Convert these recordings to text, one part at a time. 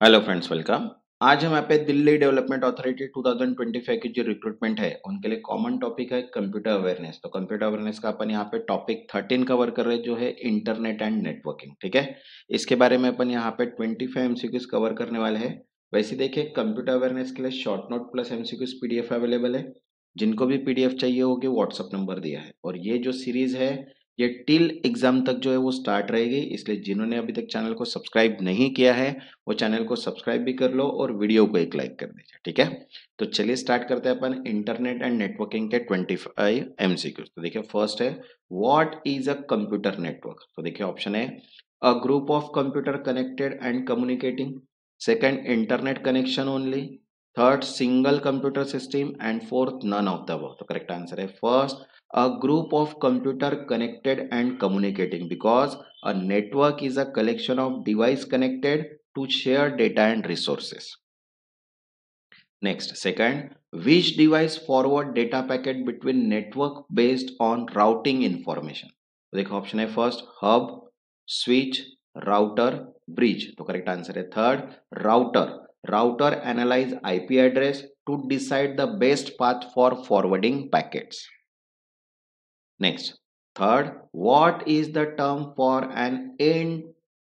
Hello friends welcome आज हम यहाँ पे दिल्ली डेवलपमेंट अथॉरिटी 2025 की जो रिक्रूटमेंट है, उनके लिए कॉमन टॉपिक है कंप्यूटर अवेयरनेस तो कंप्यूटर अवेयरनेस का अपन यहाँ पे टॉपिक 13 कवर कर रहे हैं, जो है इंटरनेट एंड नेटवर्किंग ठीक है? इसके बारे में अपन यहाँ पे 25 एमसीक्यूज कवर करने वाले हैं। वैसे देखिए कंप्यूटर अवेयरनेस के लिए short note plus MCQs PDF available है। जिनको भी पीडीएफ चाहिए होगी व्हाट्सअप नंबर दिया है। और ये जो सीरीज़ है ये टिल एग्ज़ाम तक जो है वो स्टार्ट रहेगी, इसलिए जिन्होंने अभी तक चैनल को सब्सक्राइब नहीं किया है, वो चैनल को सब्सक्राइब भी कर लो और वीडियो को एक लाइक कर दीजिए, ठीक है? तो चलिए स्टार्ट करते हैं अपन इंटरनेट एंड नेटवर्किंग के 25 एमसीक्यू तो देखिए फ़र्स्ट है, what is a computer network? तो देखिए ऑप्शन है, a group of computer connected and communicating, second internet connection only, third single computer system, and fourth none of the तो correct answer है first a group of computer connected and communicating because a network is a collection of device connected to share data and resources next second which device forward data packet between network based on routing information देखो option है first hub switch router bridge तो correct answer है third router router analyze IP address to decide the best path for forwarding packets. Next, third, what is the term for an end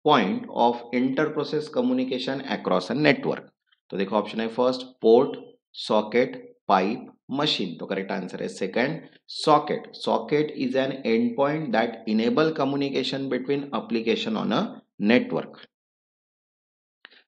point of inter-process communication across a network? तो देखो option है first port socket pipe machine तो correct answer is second socket socket is an endpoint that enable communication between application on a network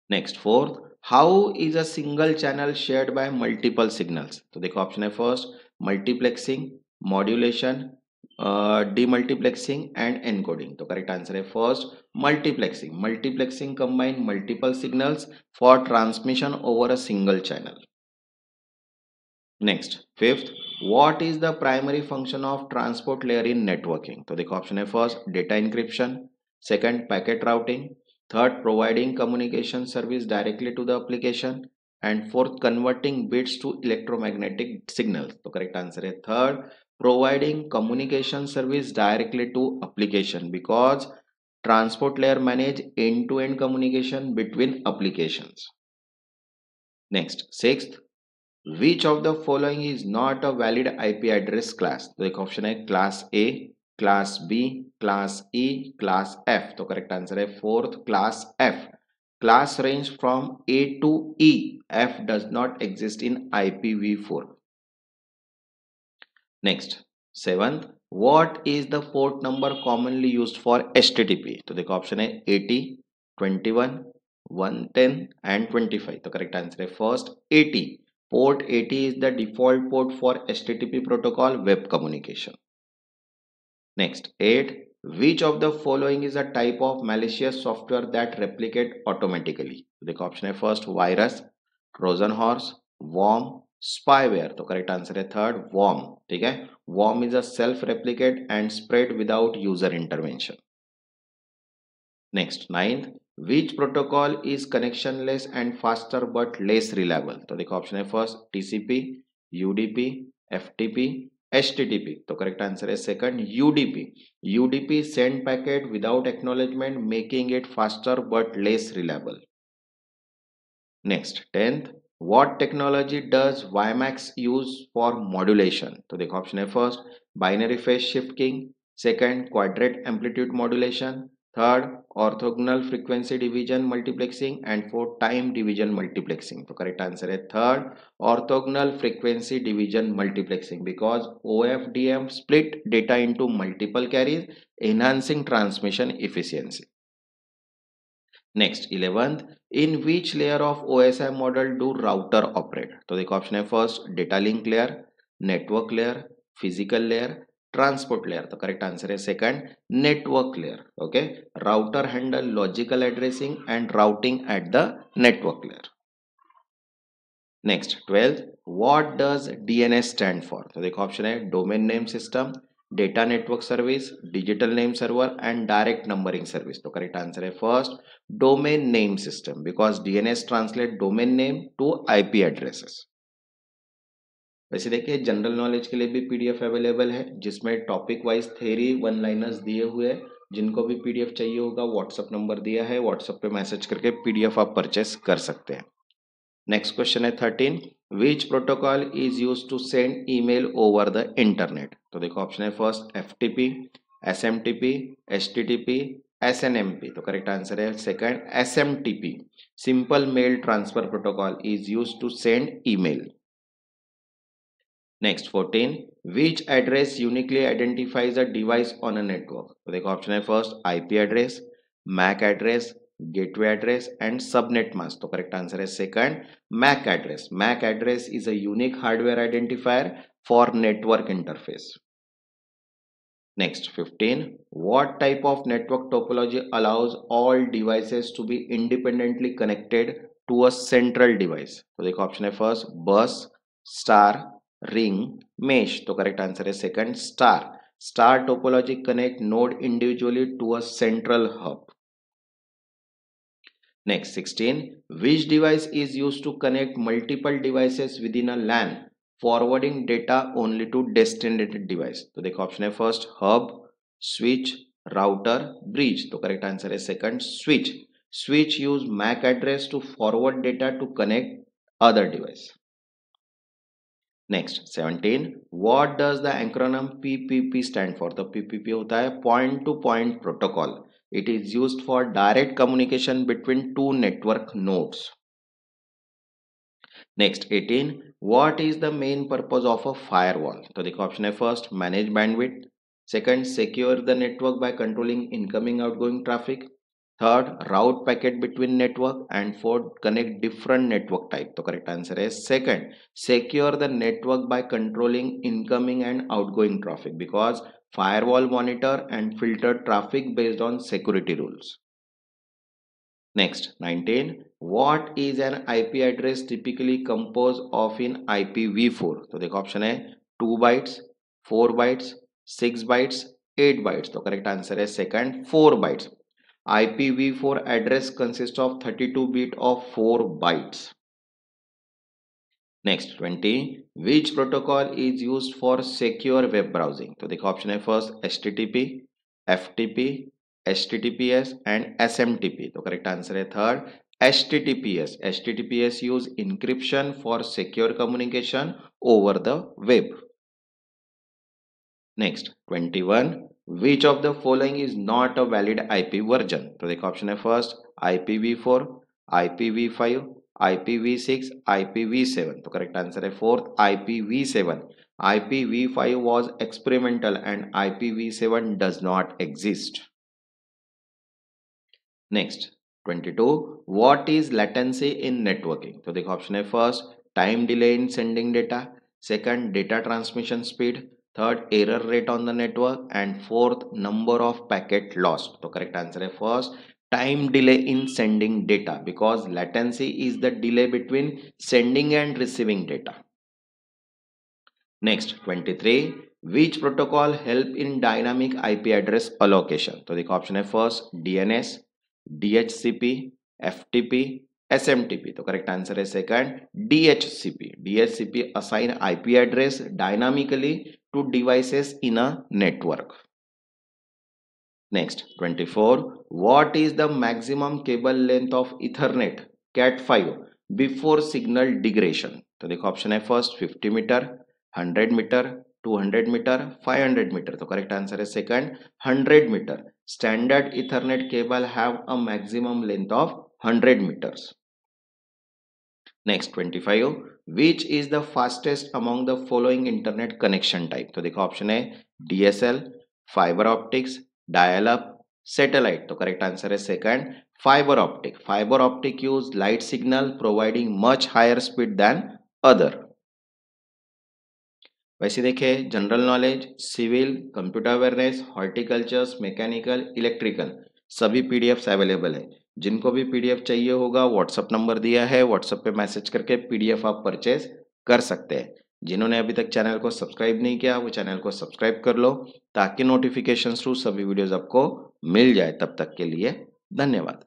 next fourth how is a single channel shared by multiple signals तो देखो option है first multiplexing modulation uh, demultiplexing and encoding. The correct answer is first multiplexing. Multiplexing combine multiple signals for transmission over a single channel. Next, fifth, what is the primary function of transport layer in networking? So, the option is first data encryption, second packet routing, third providing communication service directly to the application and fourth converting bits to electromagnetic signals. The correct answer is third providing communication service directly to application because transport layer manage end-to-end -end communication between applications. Next, sixth, which of the following is not a valid IP address class? तो एक option है class ए class B class ई class F तो correct answer है fourth class F class range from A to E. F does not exist in IPv4. Next, seventh, what is the port number commonly used for HTTP? तो देखो option है 80, 21, 110 and 25. तो correct answer है first 80. Port 80 is the default port for HTTP protocol web communication. Next, 8. Which of the following is a type of malicious software that replicate automatically? देखो option है first virus, Trojan horse, worm, Spyware तो correct answer है third worm ठीक है? Worm is a self replicate and spread without user intervention next ninth which protocol is connectionless and faster but less reliable तो देखो option है first TCP UDP FTP HTTP तो correct answer है second UDP UDP send packet without acknowledgement making it faster but less reliable next tenth what technology does WiMAX use for modulation? So the option A first, binary phase shifting. Second, quadrant amplitude modulation. Third, orthogonal frequency division multiplexing. And fourth, time division multiplexing. The correct answer is third, orthogonal frequency division multiplexing. Because OFDM split data into multiple carriers, enhancing transmission efficiency. Next eleventh in which layer of O S I model do router operate तो देखो option है first data link layer network layer physical layer transport layer तो correct answer है second network layer okay router handle logical addressing and routing at the network layer next twelfth what does DNS stand for तो देखो option है domain name system data network service digital name server and direct numbering service तो correct answer है first domain name system because DNS translate domain name to IP addresses वैसे देखिए general knowledge के लिए भी पीडीएफ अवेलेबल है, जिसमें topic wise theory one liners दिए हुए हैं। जिनको भी पीडीएफ चाहिए होगा व्हाट्सअप नंबर दिया है व्हाट्सअप पे मैसेज करके पीडीएफ आप परचेस कर सकते हैं। नेक्स्ट क्वेश्चन है thirteen which protocol is use to send email over the internet तो देखो ऑप्शन है first F T P S M T P H T T P S N M P तो correct answer है second S M T P simple mail transfer protocol is use to send email next fourteen which address uniquely identifies a device on a network तो देखो option है first IP address Mac address gateway address and subnet mask. So correct answer is second mac address. Mac address is a unique hardware identifier for network interface. Next 15 what type of network topology allows all devices to be independently connected to a central device? So the option is first bus star ring mesh. so correct answer is second star. Star topology connect node individually to a central hub. Next, 16. Which device is used to connect multiple devices within a LAN forwarding data only to destinated device तो देखो option है first hub switch router bridge तो correct answer है second switch switch use Mac address to forward data to connect other device next seventeen what does the एंक्रोनम PPP stand for तो PPP होता है point two point protocol it is used for direct communication between two network nodes next 18 what is the main purpose of a firewall तो देखो option है first manage bandwidth second secure the network by controlling incoming outgoing traffic third route packet between network and fourth connect different network type तो correct answer है second secure the network by controlling incoming and outgoing traffic because firewall monitor and filter traffic based on security rules next 19 what is an IP address typically composed of in IPv4 तो देखो option है two bytes four bytes six bytes eight bytes तो correct answer है second four bytes IPv4 address consists of 32 bit of 4 bytes. Next 20 which protocol is used for secure web browsing तो देखो option है first HTTP, FTP, HTTPS and SMTP तो correct answer है third HTTPS. HTTPS use encryption for secure communication over the web. Next, 21. Which of the following is not a valid IP version? तो देखो option है first IPv4, IPv5, IPv6, IPv7. तो correct answer है fourth IPv7. IPv5 was experimental and IPv7 does not exist. Next, 22 what is latency in networking तो देखो option है first time delay in sending data second data transmission speed third error rate on the network and fourth number of packet lost तो correct answer है first time delay in sending data because latency is the delay between sending and receiving data next 23 which protocol help in dynamic ip address allocation तो देखो option है first DNS DHCP, FTP, SMTP. तो correct answer है second DHCP. DHCP assign IP address dynamically to devices in a network. Next, 24. What is the maximum cable length of Ethernet Cat5 before signal degradation? तो देखो option है first 50 metre 100 metre 200 metre 500 metre तो correct answer है second 100 metre standard ethernet cable have a maximum length of 100 meters next 25 which is the fastest among the following internet connection type तो देखो option है DSL fiber optics dial up satellite. तो correct answer है second fibre optic fibre optic use light signal providing much higher speed than other. वैसे देखें general knowledge civil computer awareness horticultures mechanical electrical सभी PDFs available है। जिनको भी PDF चाहिए होगा व्हाट्सअप नंबर दिया है व्हाट्सअप पे मैसेज करके पीडीएफ आप परचेज कर सकते हैं। जिन्होंने अभी तक चैनल को सब्सक्राइब नहीं किया, वो चैनल को सब्सक्राइब कर लो, ताकि नोटिफिकेशन थ्रू सभी वीडियोज़ आपको मिल जाए। तब तक के लिए धन्यवाद।